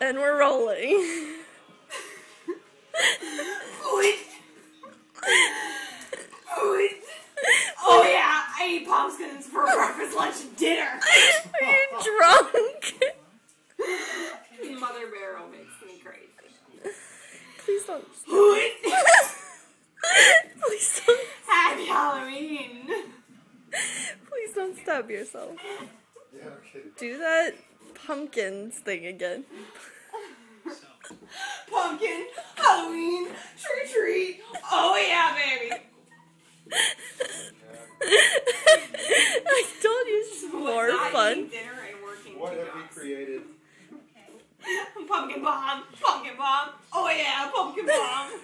And we're rolling. oh yeah, I eat pumpkins for breakfast, lunch, and dinner. Are you drunk? Mother Barrel makes me crazy. Please don't. Please don't. Happy Halloween. Please don't stab yourself. Yeah, okay. Do that pumpkins thing again. Pumpkin, Halloween, trick or treat. Oh yeah, baby. I told you this is more fun. What have we created? Pumpkin bomb, pumpkin bomb. Oh yeah, pumpkin bomb.